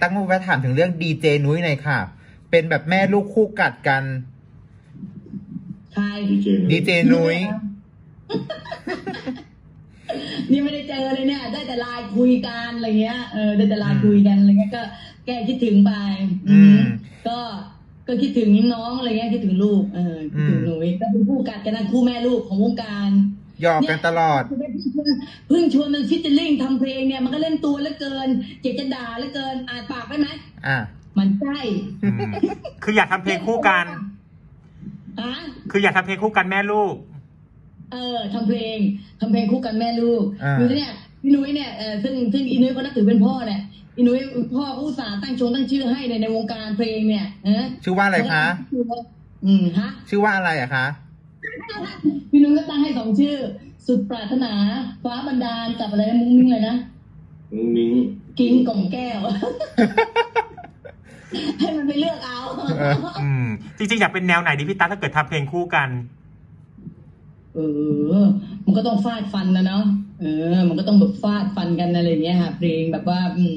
ตั้งมุกถามถึงเรื่องดีเจนุ้ยหน่อยค่ะ เป็นแบบแม่ลูกคู่กัดกันใครดีเจดีเจนุ้ย นี่ไม่ได้เจอเลยเนี่ย ได้แต่ไลน์คุยกันอะไรเงี้ย เออ ได้แต่ไลน์คุยกันอะไรเงี้ย ก็แกคิดถึงไป อืม ก็ ก็คิดถึงน้องอะไรเงี้ย คิดถึงลูก เออ คิดถึงอืมหนุ่ยก็เป็นคู่กัดกันนะคู่แม่ลูกของวงการ หยอกกันตลอด เพิ่งชวนมัน featuring ทำเพลงเนี่ย มันก็เล่นตัวเหลือเกิน เจตจะด่าเหลือเกิน อ่านปากได้ไหมอะมันใช่อืมคืออยากทำเพลงคู่กันฮะคืออยากทำเพลงคู่กันแม่ลูก เออทำเพลงทำเพลงคู่กันแม่ลูกอ่าคือเนี่ยพี่นุ้ยเนี่ยเออซึ่งซึ่งอีนุ้ยก็นับถือเป็นพ่อเนี่ยอีนุ้ยพ่อเขาอุตส่าห์ตั้งชงตั้งชื่อให้ในในวงการเพลงเนี่ยเออชื่อว่าอะไรคะ อืมฮะ ชื่อว่าอะไรอะคะ พี่นุ้ยก็ตั้งให้สองชื่อ สุดปรารถนา ฟ้าบันดาลกับอะไรนะมุ้งมิ้งเลยนะ มุ้งมิ้งกิ้งกล่องแก้ว ให้มันไปเลือกเอาอืมจริงๆอยากเป็นแนวไหนดีพี่ตั๊กถ้าเกิดทำเพลงคู่กัน เออ มันก็ต้องฟาดฟันนะเนาะเออ มันก็ต้องแบบฟาดฟันกันอะไรอย่างเงี้ยค่ะเพลงแบบว่า อืม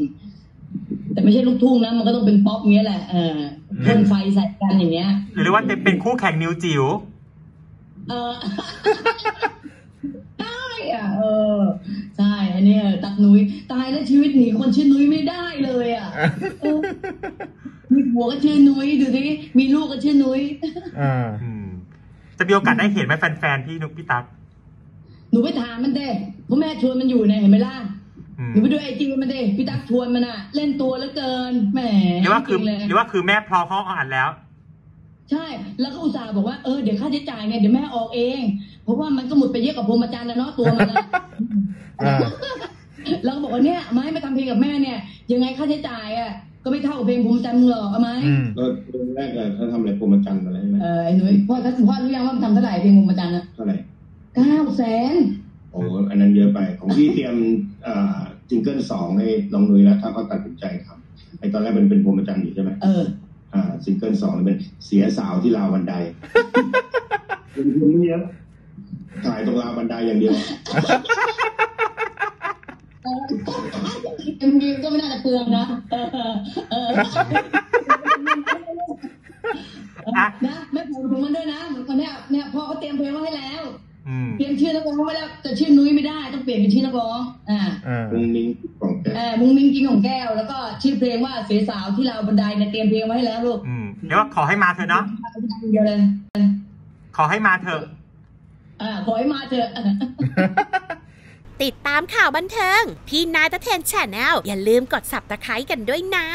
แต่ไม่ใช่ลูกทุ่งนะ มันก็ต้องเป็นป๊อปเงี้ยแหละเออพ่นไฟใส่กันอย่างเงี้ย หรือว่าจะเป็นคู่แข่งนิวจิ๋ว เออใช่อะ เออ ใช่อันเนี้ยตักนุ้ยตายแล้วชีวิตหนีคนชื่อนุ้ยไม่ได้เลยอะเออมีผัวก็ชื่อนุ้ยดูดิมีลูกก็ชื่อนุ้ย อ่า อืม จะมีโอกาสได้เห็นไหมแฟนๆพี่นุกพี่ตั๊กหนูไปถามมันเด้เพราะแม่ชวนมันอยู่เนี่ยเห็นไหมล่ะ อืมหนูไปดูไอจีมันเด้พี่ตั๊กชวนมันอะเล่นตัวแล้วเกิน แหมหรือว่าคือจงๆเลย หรือว่าคือแม่พร้อมเขาอ่านแล้ว ใช่ แล้วก็อุตส่าห์บอกว่าเออเดี๋ยวค่าใช้จ่ายไงเดี๋ยวแม่ออกเอง เพราะว่ามันก็หมดไปเยอะกับพรหมจรรย์แล้วเนาะตัวมันอะอ่า เราก็บอกว่าเนี่ยไม้มาทำเพลงกับแม่เนี่ยยังไงค่าใช้จ่ายอะก็ไม่เท่ากับเพลงพรหมจรรย์มึงหรอกเอาไหมอืม แล้วเรื่องแรกอะเขาทำอะไรโปรโมจันทร์อะไรใช่ไหมเออไอ้หนุ่ยพ่อถ้าพ่อรู้ยังว่ามันทำเท่าไหร่เพลงพรหมจรรย์อะเท่าไหร่เก้าแสนโอ้อันนั้นเยอะไป ของพี่เตรียมเอ่อซิงเกิลสองให้น้องนุ้ยแล้วถ้าเขาตัดสินใจครับไอตอนแรกมันเป็นโปรโมจันทร์อยู่ใช่ไหมเออ อ่าซิงเกิลสองเป็นเสียสาวที่ราวบันไดเป็นคนเยอะถ่ายตรงราวบันไดอย่างเดียวเออ MV ก็ไม่น่าจะเปลืองนะเออเอออะนะแม่ผมถึงมันด้วยนะมันเนี่ยเนี่ยพ่อเขาเตรียมเพลงไว้ให้แล้วอืม เปลี่ยนชื่อนักร้องไว้แล้วแต่ชื่อนุ้ยไม่ได้ต้องเปลี่ยนเป็นชื่อนักร้องอ่าอ่ามุ้งมิ้งของแกเออมุงมิงกิงของแก้ว แล้วก็ชื่อเพลงว่าเสียสาวที่เราวบันไดเนี่ยเตรียมเพลงไว้ให้แล้วลูกอืมเดี๋ยวว่าขอให้มาเถอะเนาะเดียวเลยขอให้มาเถอะอ่าขอให้มาเถอะติดตามข่าวบันเทิง พี่นายตะเทนแชนแนลอย่าลืมกด subscribe กันด้วยนะ